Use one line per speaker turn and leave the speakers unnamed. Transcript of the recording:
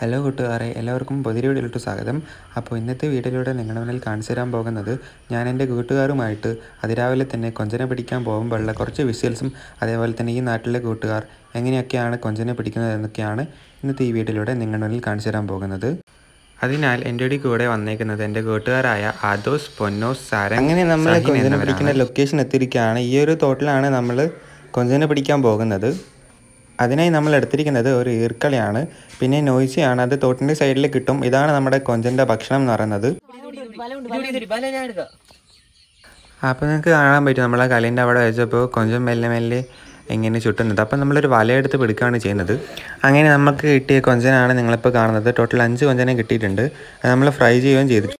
Hello കൂട്ടുകാരെ എല്ലാവർക്കും പുതിയ വീഡിയോയിലോട്ട് സ്വാഗതം. അപ്പോൾ ഇന്നത്തെ വീഡിയോയിലൂടെ നിങ്ങളുടെ മുന്നിൽ കാണിച്ചു തരാൻ പോകുന്നത് ഞാൻ എന്റെ കൂട്ടുകാരുമായിട്ട് അതിരാവിലെ തന്നെ കൊഞ്ചനെ പിടിക്കാൻ പോകുമ്പോഴുള്ള കുറച്ച് വിഷ്വൽസും അതേപോലെ തന്നെ ഈ നാട്ടിലെ കൂട്ടുകാർ എങ്ങനെയൊക്കെയാണ് കൊഞ്ചനെ പിടിക്കുന്നത് എന്നൊക്കെയാണ് ഇന്നത്തെ ഈ വീഡിയോയിലൂടെ നിങ്ങളുടെ മുന്നിൽ കാണിച്ചു തരാൻ പോകുന്നത്. അതിനാൽ എന്റെ കൂടി കൂടെ വന്നേക്കുന്നത് എന്റെ കൂട്ടുകാരായ ആദോസ് പൊന്നോസ് സാരൻ അങ്ങനെ നമ്മൾ കൊഞ്ചനെ പിടിക്കുന്ന ലൊക്കേഷൻ എത്തിയിരിക്കുകയാണ്. ഈ ഒരു തോട്ടിലാണ് നമ്മൾ കൊഞ്ചനെ പിടിക്കാൻ പോകുന്നത്. അതിനായി നമ്മൾ എടുത്തിരിക്കുന്നത് ഒരു ഈർക്കളിയാണ്. പിന്നെ നോയിസിയാണ് അത് തോട്ടിന്റെ സൈഡിൽ കിട്ടും. ഇതാണ് നമ്മുടെ കൊഞ്ചന്റെ ഭക്ഷണം എന്ന് പറയുന്നത്. അപ്പോൾ നിങ്ങൾക്ക് കാണാൻ പറ്റും നമ്മളെ കലിന്റെ അവിടെ വെച്ചപ്പോൾ കൊഞ്ചം മെല്ലെ മെല്ലെ എങ്ങനെ ചുട്ടുന്നത് അപ്പം നമ്മളൊരു വലയെടുത്ത് പിടിക്കുകയാണ് ചെയ്യുന്നത്. അങ്ങനെ നമുക്ക് കിട്ടിയ കൊഞ്ചനാണ് നിങ്ങളിപ്പോൾ കാണുന്നത്. ടോട്ടൽ അഞ്ച് കൊഞ്ചനെ കിട്ടിയിട്ടുണ്ട്. നമ്മൾ ഫ്രൈ ചെയ്യുകയും ചെയ്തു